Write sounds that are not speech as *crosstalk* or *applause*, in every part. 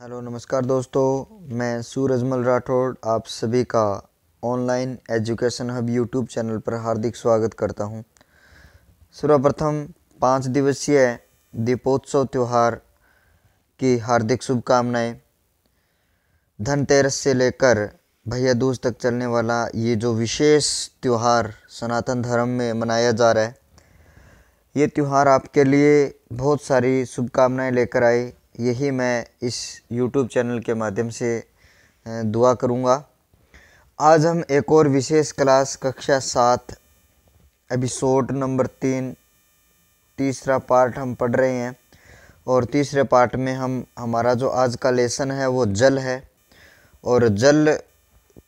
Hello, नमस्कार दोस्तों, मैं सूरजमल राठौड़ आप सभी का online education hub YouTube channel पर हार्दिक स्वागत करता हूँ। सर्वप्रथम, पाँच दिवसीय दीपोत्सव त्यौहार की हार्दिक शुभकामनाएँ धनतेरस से लेकर भैया दूज तक चलने वाला ये जो विशेष त्यौहार सनातन धर्म में मनाया जा रहा है, ये त्यौहार आपके लिए बहुत सारी शुभकामनाएँ लेकर आए यही मैं इस YouTube चैनल के माध्यम से दुआ करूँगा। आज हम एक और विशेष क्लास कक्षा सात, एपिसोड नंबर तीन, तीसरा पार्ट हम पढ़ रहे हैं। और तीसरे पार्ट में हम, हमारा जो आज का लेसन है, वो जल है। और जल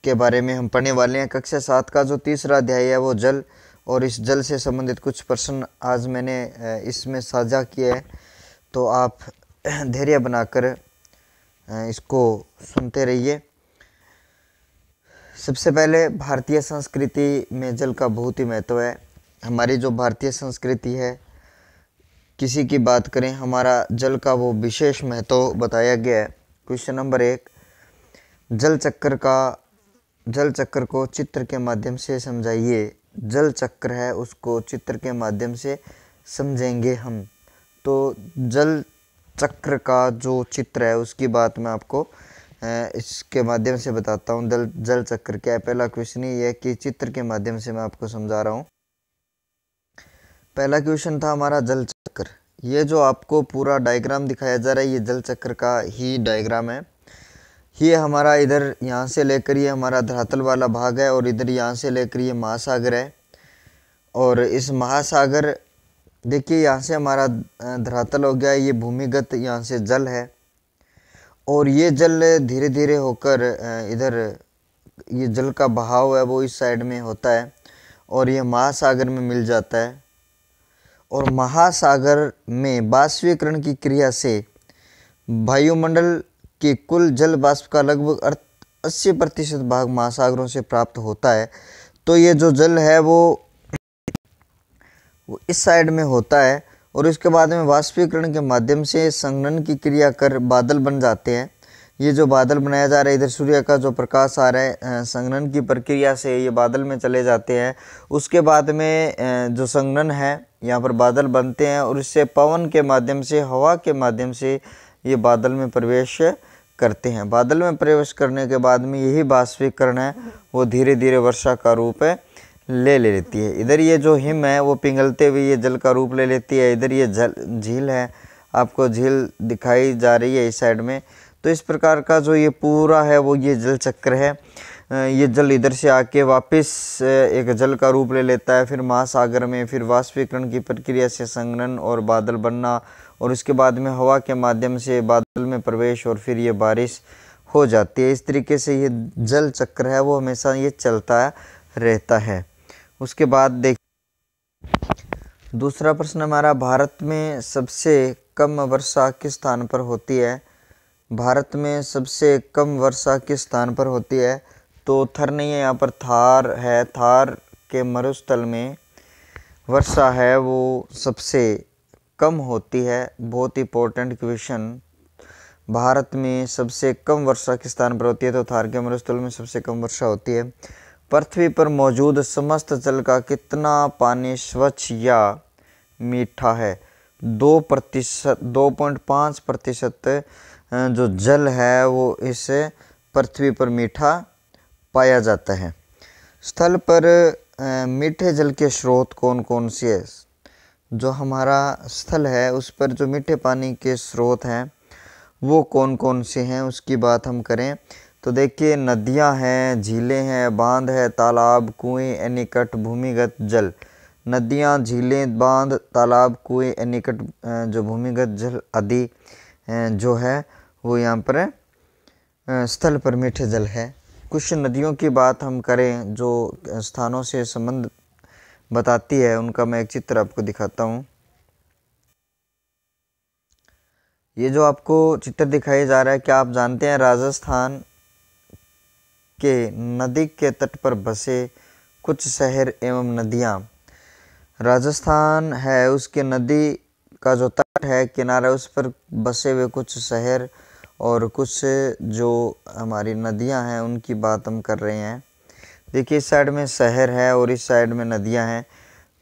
के बारे में हम पढ़ने वाले हैं। कक्षा सात का जो तीसरा अध्याय है, वो जल और इस जल से संबंधित कुछ प्रश्न आज मैंने इसमें साझा किए हैं। तो आप धैर्य बनाकर इसको सुनते रहिए। सबसे पहले भारतीय संस्कृति में जल का बहुत ही महत्व है। हमारी जो भारतीय संस्कृति है, किसी की बात करें, हमारा जल का वो विशेष महत्व बताया गया है। क्वेश्चन नंबर एक, जल चक्कर का, जल चक्कर को चित्र के माध्यम से समझाइए। जल चक्र है, उसको चित्र के माध्यम से समझेंगे हम। तो जल चक्र का जो चित्र है, उसकी बात मैं आपको इसके माध्यम से बताता हूँ। दल, जल चक्र क्या है? पहला क्वेश्चन ये है कि चित्र के माध्यम से मैं आपको समझा रहा हूँ। पहला क्वेश्चन था हमारा जल चक्र। ये जो आपको पूरा डायग्राम दिखाया जा रहा है, ये जल चक्र का ही डायग्राम है। ये हमारा इधर यहाँ से लेकर ये हमारा धरातल वाला भाग है और इधर यहाँ से लेकर ये महासागर है। और इस महासागर देखिए, यहाँ से हमारा धरातल हो गया, ये भूमिगत यहाँ से जल है। और ये जल धीरे धीरे होकर इधर, ये जल का बहाव है, वो इस साइड में होता है और ये महासागर में मिल जाता है। और महासागर में बाष्पीकरण की क्रिया से वायुमंडल के कुल जल बाष्प का लगभग अस्सी प्रतिशत भाग महासागरों से प्राप्त होता है। तो ये जो जल है, वो वो इस साइड में होता है और इसके बाद में वाष्पीकरण के माध्यम से संघनन की क्रिया कर बादल बन जाते हैं। ये जो बादल बनाया जा रहा है, इधर सूर्य का जो प्रकाश आ रहा है संघनन की प्रक्रिया से ये बादल में चले जाते हैं। उसके बाद में जो संघनन है, यहाँ पर बादल बनते हैं और इससे पवन के माध्यम से, हवा के माध्यम से ये बादल में प्रवेश करते हैं। बादल में प्रवेश करने के बाद में यही वाष्पीकरण है। वो धीरे धीरे वर्षा का रूप है। ले ले लेती है। इधर ये जो हिम है, वो पिघलते हुए ये जल का रूप ले लेती है। इधर ये जल, झील है, आपको झील दिखाई जा रही है इस साइड में। तो इस प्रकार का जो ये पूरा है, वो ये जल चक्र है। ये जल इधर से आके वापस एक जल का रूप ले लेता है। फिर महासागर में, फिर वाष्पीकरण की प्रक्रिया से संघनन और बादल बनना, और उसके बाद में हवा के माध्यम से बादल में प्रवेश और फिर ये बारिश हो जाती है। इस तरीके से ये जल चक्र है, वो हमेशा ये चलता रहता है। उसके बाद देख। दूसरा प्रश्न हमारा, भारत में सबसे कम वर्षा किस स्थान पर होती है? भारत में सबसे कम वर्षा किस स्थान पर होती है? तो थर नहीं है यहाँ पर, थार है। थार के मरुस्थल में वर्षा है, वो सबसे कम होती है। बहुत इंपॉर्टेंट क्वेश्चन भारत में सबसे कम वर्षा किस स्थान पर होती है? तो थार के मरुस्थल में सबसे कम वर्षा होती है। पृथ्वी पर मौजूद समस्त जल का कितना पानी स्वच्छ या मीठा है? दो प्रतिशत, दो पॉइंट पाँच प्रतिशत जो जल है, वो इस पृथ्वी पर मीठा पाया जाता है। स्थल पर मीठे जल के स्रोत कौन कौन से है? जो हमारा स्थल है, उस पर जो मीठे पानी के स्रोत हैं, वो कौन कौन से हैं? उसकी बात हम करें। तो देखिए, नदियाँ हैं, झीलें हैं, बाँध है, तालाब, कुएँ निकट भूमिगत जल। नदियाँ, झीलें, बाँध, तालाब, कुएँ निकट जो भूमिगत जल आदि जो है, वो यहाँ पर स्थल पर मीठे जल है। कुछ नदियों की बात हम करें, जो स्थानों से संबंध बताती है, उनका मैं एक चित्र आपको दिखाता हूँ। ये जो आपको चित्र दिखाई जा रहा है, क्या आप जानते हैं राजस्थान के नदी के तट पर बसे कुछ शहर एवं नदियाँ। राजस्थान है उसके नदी का जो तट है, किनारा उस पर बसे हुए कुछ शहर और कुछ जो हमारी नदियाँ हैं, उनकी बात हम कर रहे हैं। देखिए, इस साइड में शहर है और इस साइड में नदियाँ हैं।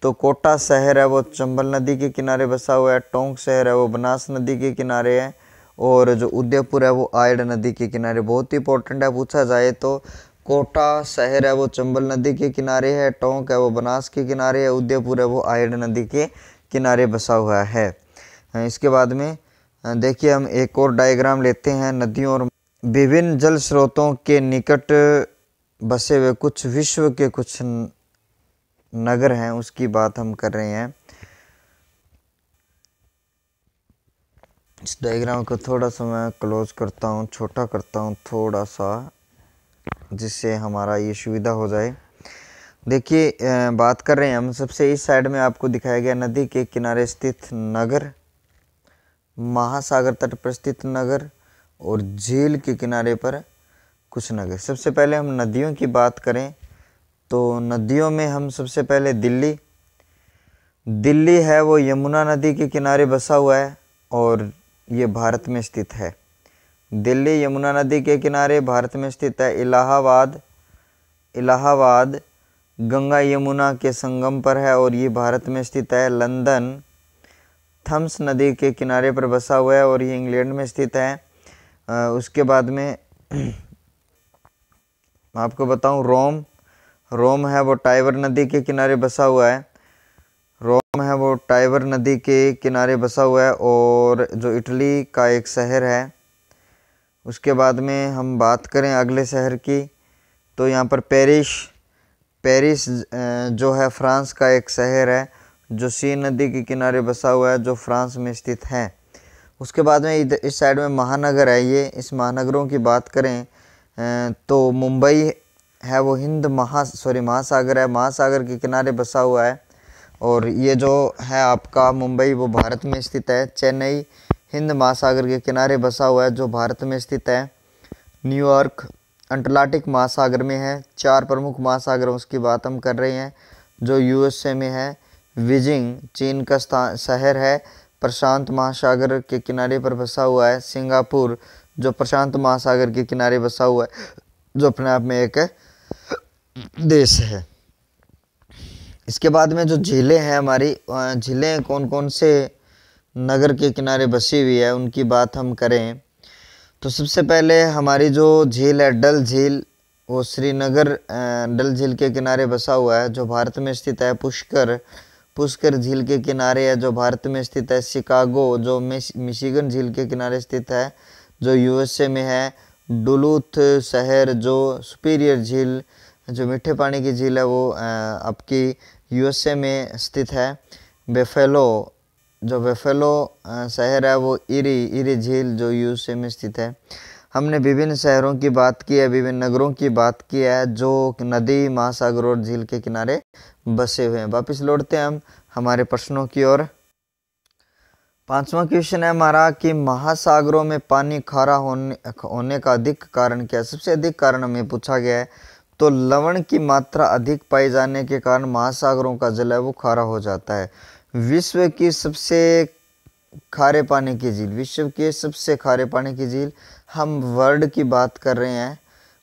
तो कोटा शहर है, वो चंबल नदी के किनारे बसा हुआ है, टोंक शहर है, वो बनास नदी के किनारे है। और जो उदयपुर है वो आयड नदी के किनारे बहुत ही इंपॉर्टेंट है। पूछा जाए तो कोटा शहर है वो चंबल नदी के किनारे है, टोंक है वो बनास के किनारे है, उदयपुर है वो आयड नदी के किनारे बसा हुआ है। इसके बाद में देखिए हम एक और डायग्राम लेते हैं। नदियों और विभिन्न जल स्रोतों के निकट बसे हुए कुछ विश्व के कुछ नगर हैं, उसकी बात हम कर रहे हैं। इस डायग्राम को थोड़ा सा मैं क्लोज करता हूँ, छोटा करता हूँ थोड़ा सा, जिससे हमारा ये सुविधा हो जाए। देखिए बात कर रहे हैं हम, सबसे इस साइड में आपको दिखाया गया नदी के किनारे स्थित नगर, महासागर तट पर स्थित नगर और झील के किनारे पर कुछ नगर। सबसे पहले हम नदियों की बात करें तो नदियों में हम सबसे पहले दिल्ली। दिल्ली है वो यमुना नदी के किनारे बसा हुआ है और ये भारत में स्थित है। दिल्ली यमुना नदी के किनारे भारत में स्थित है। इलाहाबाद इलाहाबाद गंगा यमुना के संगम पर है और ये भारत में स्थित है। लंदन थम्स नदी के किनारे पर बसा हुआ है और ये इंग्लैंड में स्थित है। उसके बाद में *clears throat* आपको बताऊँ रोम। रोम है वो टाइवर नदी के किनारे बसा हुआ है। रोम है वो टाइवर नदी के किनारे बसा हुआ है और जो इटली का एक शहर है, उसके बाद में हम बात करें अगले शहर की तो यहाँ पर पेरिस पेरिस जो है फ्रांस का एक शहर है, जो सी नदी के किनारे बसा हुआ है, जो फ्रांस में स्थित है। उसके बाद में इधर, इस साइड में महानगर है ये, इस महानगरों की बात करें तो मुंबई है वो हिंद महा, सॉरी महासागर है, महासागर के किनारे बसा हुआ है। और ये जो है आपका मुंबई, वो भारत में स्थित है। चेन्नई, हिंद महासागर के किनारे बसा हुआ है, जो भारत में स्थित है। न्यूयॉर्क अंटलाटिक महासागर में है। चार प्रमुख महासागर उसकी बात हम कर रहे हैं, जो यूएसए में है। बीजिंग, चीन का शहर है। प्रशांत महासागर के किनारे पर बसा हुआ है। सिंगापुर, जो प्रशांत महासागर के किनारे बसा हुआ है, जो अपने आप में एक देश है। इसके बाद में जो झीलें हैं हमारी झीलें कौन कौन से नगर के किनारे बसी हुई है, उनकी बात हम करें। तो सबसे पहले हमारी जो झील है, डल झील, वो श्रीनगर डल झील के किनारे बसा हुआ है, जो भारत में स्थित है, पुष्कर। पुष्कर झील के किनारे है, जो भारत में स्थित है, शिकागो, जो मिशिगन झील के किनारे स्थित है, जो यूएसए में है, डुलूथ शहर, जो सुपीरियर झील, जो मीठे पानी की झील है, वो आपकी यूएसए में स्थित है। बेफेलो जो बेफेलो शहर है, वो इरी इरी झील जो यूएसए में स्थित है। हमने विभिन्न शहरों की बात की है, विभिन्न नगरों की बात की है, जो नदी, महासागर और झील के किनारे बसे हुए हैं। वापस लौटते हैं हम हमारे प्रश्नों की ओर। पांचवा क्वेश्चन है हमारा कि महासागरों में पानी खारा होने होने का अधिक कारण क्या है? सबसे अधिक कारण हमें पूछा गया है तो लवण की मात्रा अधिक पाए जाने के कारण महासागरों का जल है, वो खारा हो जाता है। विश्व की सबसे खारे पानी की झील, विश्व के सबसे खारे पानी की झील, हम वर्ल्ड की बात कर रहे हैं।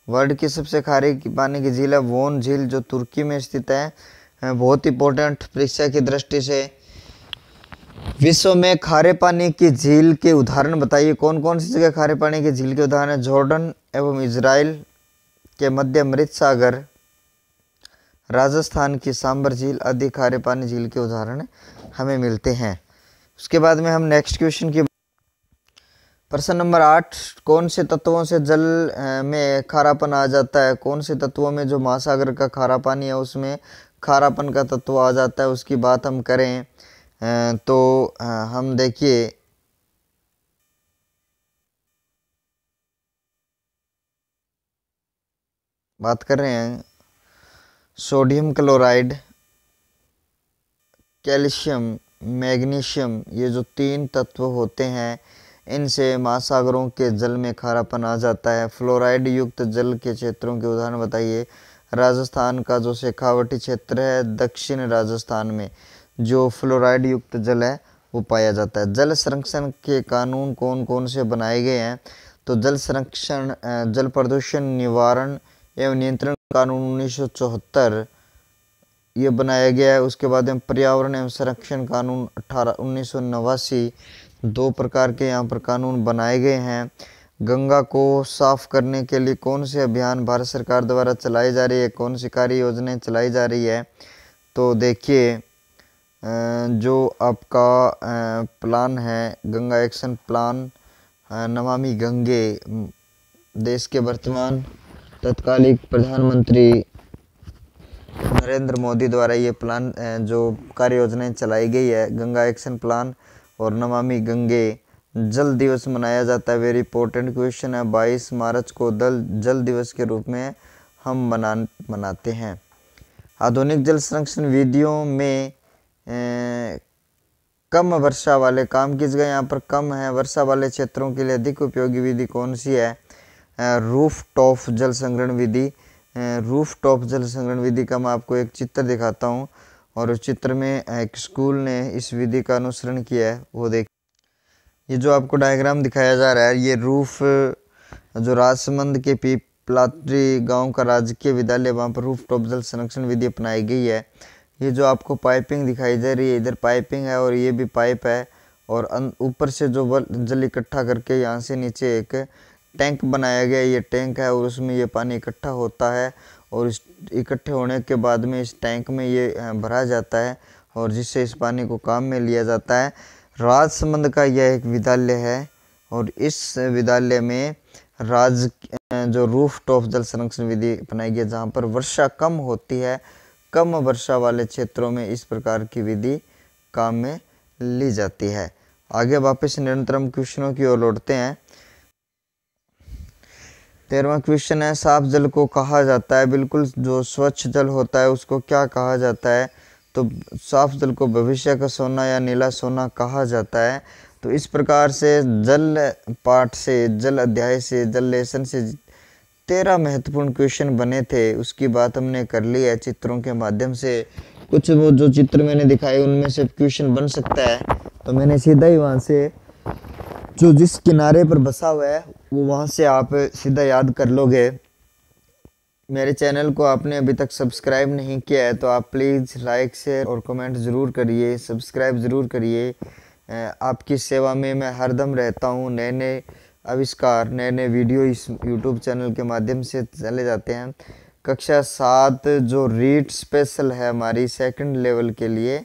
वर्ल्ड की सबसे खारे की पानी की झील है वोन झील जो तुर्की में स्थित है बहुत इंपॉर्टेंट परीक्षा की दृष्टि से। विश्व में खारे पानी की झील के उदाहरण बताइए कौन कौन सी जगह खारे पानी की झील के उदाहरण है? जॉर्डन एवं इसराइल के मध्य मृत सागर राजस्थान की सांबर झील आदि खारे पानी झील के उदाहरण हमें मिलते हैं। उसके बाद में हम नेक्स्ट क्वेश्चन की प्रश्न नंबर आठ, कौन से तत्वों से जल में खारापन आ जाता है? कौन से तत्वों में जो महासागर का खारा पानी है, उसमें खारापन का तत्व आ जाता है? उसकी बात हम करें तो हम देखिए बात कर रहे हैं, सोडियम क्लोराइड, कैल्शियम, मैग्नीशियम, ये जो तीन तत्व होते हैं, इनसे महासागरों के जल में खारापन आ जाता है। फ्लोराइड युक्त जल के क्षेत्रों के उदाहरण बताइए। राजस्थान का जो शेखावटी क्षेत्र है, दक्षिण राजस्थान में जो फ्लोराइड युक्त जल है, वो पाया जाता है। जल संरक्षण के कानून कौन कौन से बनाए गए हैं? तो जल संरक्षण जल प्रदूषण निवारण एवं नियंत्रण कानून उन्नीस सौ चौहत्तर ये बनाया गया है। उसके बाद में पर्यावरण एवं संरक्षण कानून अठारह, उन्नीस दो प्रकार के यहाँ पर कानून बनाए गए हैं। गंगा को साफ़ करने के लिए कौन से अभियान भारत सरकार द्वारा चलाई जा रही है, कौन सी कार्य योजनाएँ चलाई जा रही है? तो देखिए जो आपका प्लान है, गंगा एक्शन प्लान नमामि गंगे देश के वर्तमान तत्कालिक प्रधानमंत्री नरेंद्र मोदी द्वारा ये प्लान जो कार्य योजनाएँ चलाई गई है गंगा एक्शन प्लान और नमामि गंगे जल दिवस मनाया जाता है। वेरी इंपॉर्टेंट क्वेश्चन है 22 मार्च को दल जल दिवस के रूप में हम मना मनाते हैं। आधुनिक जल संरक्षण विधियों में ए, कम वर्षा वाले काम किस गए? यहाँ पर कम है। वर्षा वाले क्षेत्रों के लिए अधिक उपयोगी विधि कौन सी है? रूफ टॉप जल संग्रहण विधि। रूफ टॉप जल संग्रहण विधि का मैं आपको एक चित्र दिखाता हूँ और उस चित्र में एक स्कूल ने इस विधि का अनुसरण किया है, वो देख। ये जो आपको डायग्राम दिखाया जा रहा है, ये रूफ जो राजसमंद के पीपलात्री गाँव का राजकीय विद्यालय, वहाँ पर रूफ टॉप जल संरक्षण विधि अपनाई गई है। ये जो आपको पाइपिंग दिखाई जा रही है, इधर पाइपिंग है और ये भी पाइप है और ऊपर से जो जल इकट्ठा करके यहाँ से नीचे एक टैंक बनाया गया, ये टैंक है और उसमें ये पानी इकट्ठा होता है और इस इकट्ठे होने के बाद में इस टैंक में ये भरा जाता है और जिससे इस पानी को काम में लिया जाता है। राजसमंद का यह एक विद्यालय है और इस विद्यालय में राज जो रूफ टॉप जल संरक्षण विधि अपनाई गई जहाँ पर वर्षा कम होती है, कम वर्षा वाले क्षेत्रों में इस प्रकार की विधि काम में ली जाती है। आगे वापस निरंतरम क्वेश्चनों की ओर लौटते हैं। तेरहवा क्वेश्चन है, साफ़ जल को कहा जाता है, बिल्कुल जो स्वच्छ जल होता है उसको क्या कहा जाता है? तो साफ़ जल को भविष्य का सोना या नीला सोना कहा जाता है। तो इस प्रकार से जल पाठ से, जल अध्याय से, जल लेसन से तेरह महत्वपूर्ण क्वेश्चन बने थे। उसकी बात हमने कर ली है चित्रों के माध्यम से। कुछ वो जो चित्र मैंने दिखाए, उनमें से क्वेश्चन बन सकता है। तो मैंने सीधा ही वहाँ से जो जिस किनारे पर बसा हुआ है, वो वहाँ से आप सीधा याद कर लोगे। मेरे चैनल को आपने अभी तक सब्सक्राइब नहीं किया है तो आप प्लीज़ लाइक, शेयर और कमेंट ज़रूर करिए, सब्सक्राइब ज़रूर करिए। आपकी सेवा में मैं हरदम रहता हूँ। नए नए आविष्कार नए नए वीडियो इस यूट्यूब चैनल के माध्यम से चले जाते हैं। कक्षा सात जो रीट स्पेशल है हमारी सेकंड लेवल के लिए,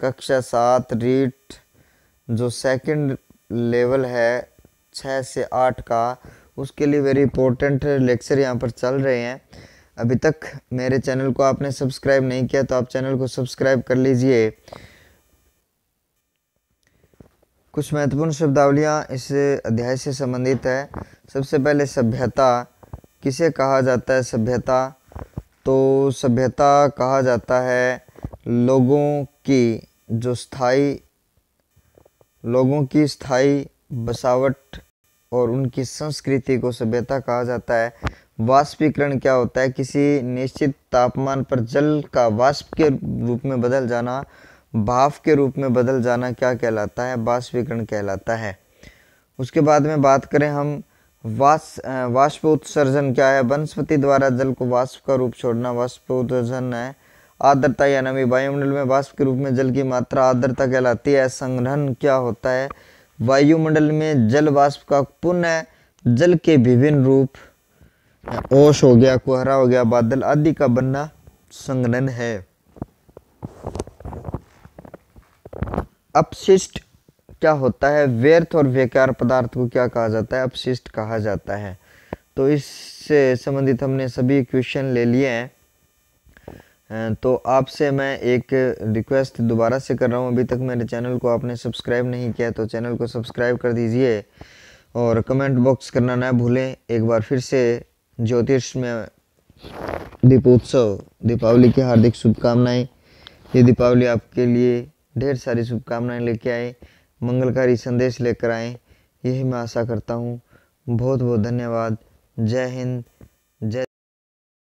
कक्षा सात रीट जो सेकंड लेवल है छः से आठ का। उसके लिए वेरी इंपॉर्टेंट लेक्चर यहाँ पर चल रहे हैं। अभी तक मेरे चैनल को आपने सब्सक्राइब नहीं किया तो आप चैनल को सब्सक्राइब कर लीजिए। कुछ महत्वपूर्ण शब्दावलियाँ इस अध्याय से संबंधित है। सबसे पहले सभ्यता। किसे कहा जाता है सभ्यता? तो सभ्यता कहा जाता है लोगों की, जो स्थायी लोगों की स्थायी बसावट और उनकी संस्कृति को सभ्यता कहा जाता है। वाष्पीकरण क्या होता है? किसी निश्चित तापमान पर जल का वाष्प के रूप में बदल जाना, भाप के रूप में बदल जाना क्या कहलाता है? वाष्पीकरण कहलाता है। उसके बाद में बात करें हम वाष्प वाष्प उत्सर्जन क्या है? वनस्पति द्वारा जल को वाष्प का रूप छोड़ना वाष्प उत्सर्जन है। आर्द्रता या नमी वायुमंडल में वाष्प के रूप में जल की मात्रा आर्द्रता कहलाती है। संग्रहण क्या होता है? वायुमंडल में जल वाष्प का पुनः जल के विभिन्न रूप ओश हो गया, कोहरा हो गया, बादल आदि का बनना संग्रहण है। अपशिष्ट क्या होता है? व्यर्थ और बेकार पदार्थ को क्या कहा जाता है? अपशिष्ट कहा जाता है। तो इससे संबंधित हमने सभी क्वेश्चन ले लिए हैं। तो आपसे मैं एक रिक्वेस्ट दोबारा से कर रहा हूँ। अभी तक मेरे चैनल को आपने सब्सक्राइब नहीं किया तो चैनल को सब्सक्राइब कर दीजिए और कमेंट बॉक्स करना ना भूलें। एक बार फिर से ज्योतिष में दीपोत्सव, दीपावली की हार्दिक शुभकामनाएँ। ये दीपावली आपके लिए ढेर सारी शुभकामनाएँ लेके आए, मंगलकारी संदेश लेकर आए। यही मैं आशा करता हूँ। बहुत बहुत धन्यवाद। जय हिंद।